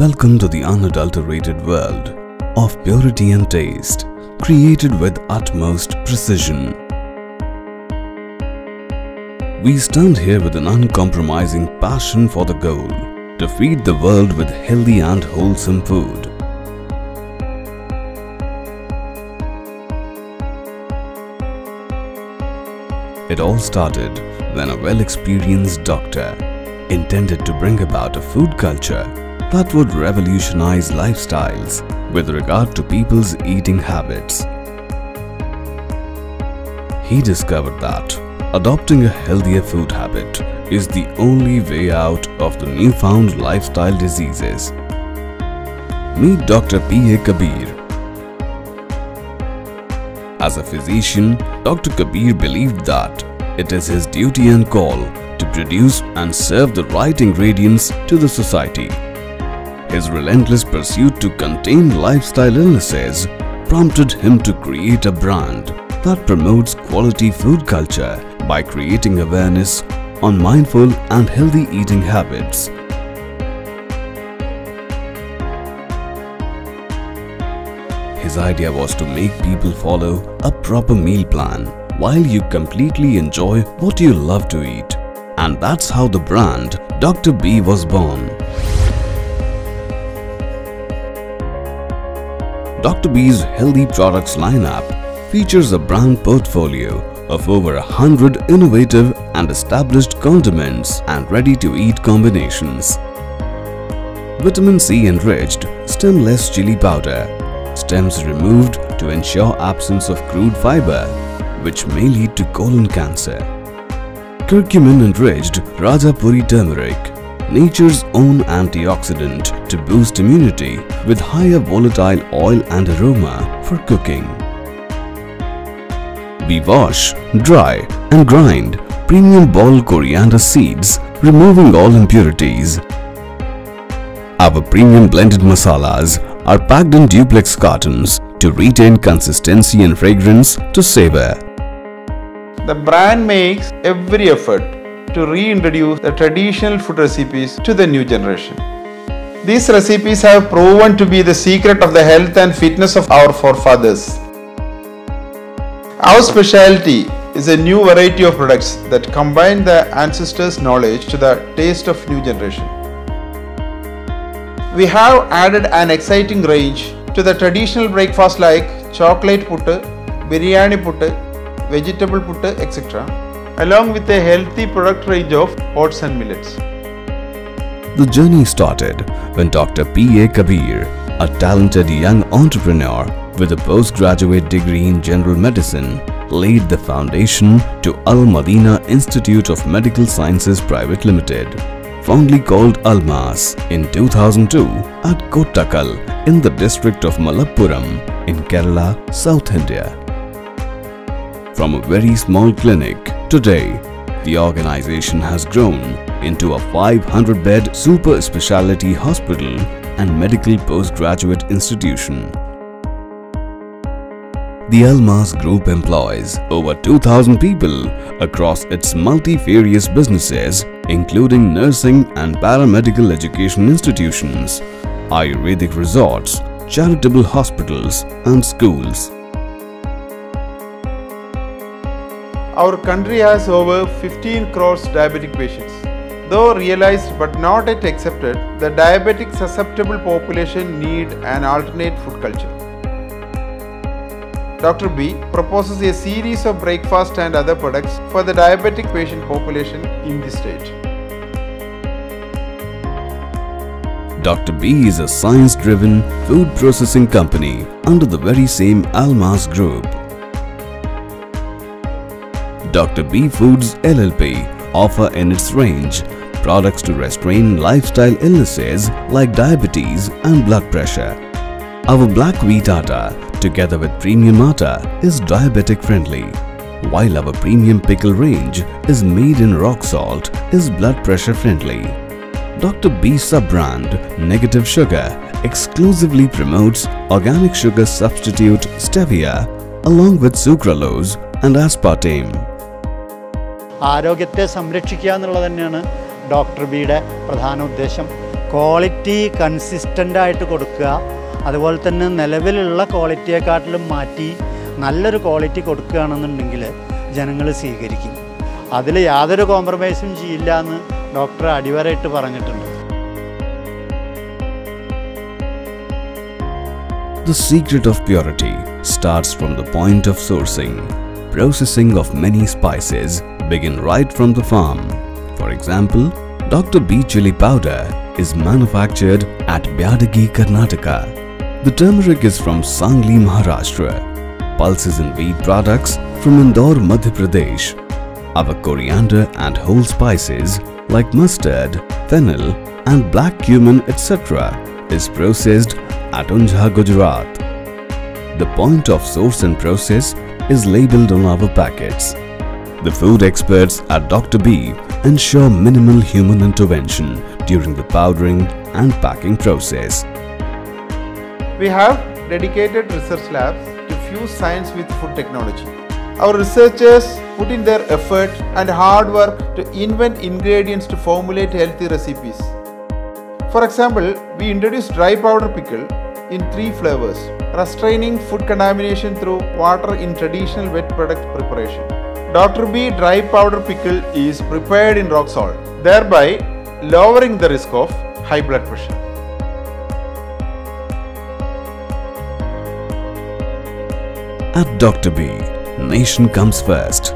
Welcome to the unadulterated world of purity and taste, created with utmost precision. We stand here with an uncompromising passion for the goal to feed the world with healthy and wholesome food. It all started when a well experienced doctor intended to bring about a food culture that would revolutionize lifestyles with regard to people's eating habits. He discovered that adopting a healthier food habit is the only way out of the newfound lifestyle diseases. Meet Dr. P. A. Kabir. As a physician, Dr. Kabir believed that it is his duty and call to produce and serve the right ingredients to the society. His relentless pursuit to contain lifestyle illnesses prompted him to create a brand that promotes quality food culture by creating awareness on mindful and healthy eating habits. His idea was to make people follow a proper meal plan while you completely enjoy what you love to eat. And that's how the brand Dr. B was born. Dr. B's healthy products lineup features a brand portfolio of over a hundred innovative and established condiments and ready-to-eat combinations. Vitamin C enriched stemless chili powder, stems removed to ensure absence of crude fiber, which may lead to colon cancer. Curcumin enriched Rajapuri turmeric, nature's own antioxidant to boost immunity with higher volatile oil and aroma for cooking. We wash, dry and grind premium ball coriander seeds, removing all impurities. Our premium blended masalas are packed in duplex cartons to retain consistency and fragrance to savor. The brand makes every effort to reintroduce the traditional food recipes to the new generation. These recipes have proven to be the secret of the health and fitness of our forefathers. Our specialty is a new variety of products that combine the ancestors' knowledge to the taste of new generation. We have added an exciting range to the traditional breakfast like chocolate puttu, biryani puttu, vegetable puttu, etc. along with a healthy product range of oats and millets. The journey started when Dr. P. A. Kabir, a talented young entrepreneur with a postgraduate degree in general medicine, laid the foundation to Al Madina Institute of Medical Sciences Private Limited, fondly called Almas, in 2002 at Kottakal in the district of Malappuram in Kerala, South India. From a very small clinic, today the organization has grown into a 500-bed super specialty hospital and medical postgraduate institution. The Almas Group employs over 2000 people across its multifarious businesses including nursing and paramedical education institutions, Ayurvedic resorts, charitable hospitals and schools. Our country has over 15 crores diabetic patients. Though realized but not yet accepted, the diabetic susceptible population need an alternate food culture. Dr. B proposes a series of breakfast and other products for the diabetic patient population in the state. Dr. B is a science-driven food processing company under the very same Almas Group. Dr. B Foods LLP offer in its range products to restrain lifestyle illnesses like diabetes and blood pressure. Our black wheat atta together with premium atta is diabetic friendly, while our premium pickle range is made in rock salt is blood pressure friendly. Dr. B sub-brand Negative Sugar exclusively promotes organic sugar substitute stevia along with sucralose and aspartame. ആരോഗ്യത്തെ സംരക്ഷിക്കുക എന്നുള്ളത് തന്നെയാണ് doctor ബിയുടെ പ്രധാന ഉദ്ദേശം. Quality കൺസിസ്റ്റന്റായിട്ട് കൊടുക്കുക. അതുപോലെ തന്നെ നിലവിലുള്ള ക്വാളിറ്റിയെക്കാട്ടിലും മാറ്റി നല്ലൊരു ക്വാളിറ്റി കൊടുക്കുകയാണെന്നുണ്ടെങ്കിൽ ജനങ്ങൾ സ്വീകരിക്കും. അതിൽ യാതൊരു കോംപ്രമൈസും ചെയ്യില്ല എന്ന് ഡോക്ടർ അടിവരയിട്ട് പറഞ്ഞിട്ടുണ്ട്. The secret of purity starts from the point of sourcing. Processing of many spices begin right from the farm. For example, Dr. B chili powder is manufactured at Byadagi, Karnataka. The turmeric is from Sangli, Maharashtra. Pulses and wheat products from Indore, Madhya Pradesh. Our coriander and whole spices like mustard, fennel and black cumin etc. is processed at Unjha, Gujarat. The point of source and process is labeled on our packets. The food experts at Dr. B ensure minimal human intervention during the powdering and packing process. We have dedicated research labs to fuse science with food technology. Our researchers put in their effort and hard work to invent ingredients to formulate healthy recipes. For example, we introduced dry powder pickle in three flavors, restraining food contamination through water in traditional wet product preparation. Dr. B dry powder pickle is prepared in rock salt, thereby lowering the risk of high blood pressure. At Dr. B, nation comes first.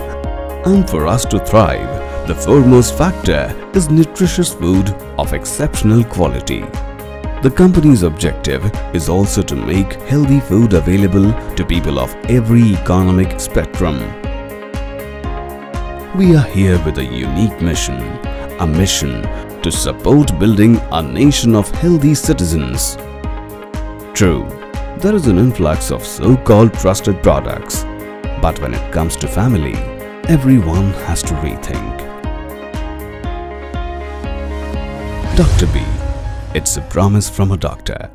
And for us to thrive, the foremost factor is nutritious food of exceptional quality. The company's objective is also to make healthy food available to people of every economic spectrum. We are here with a unique mission, a mission to support building a nation of healthy citizens. True, there is an influx of so-called trusted products, but when it comes to family, everyone has to rethink. Dr. B, it's a promise from a doctor.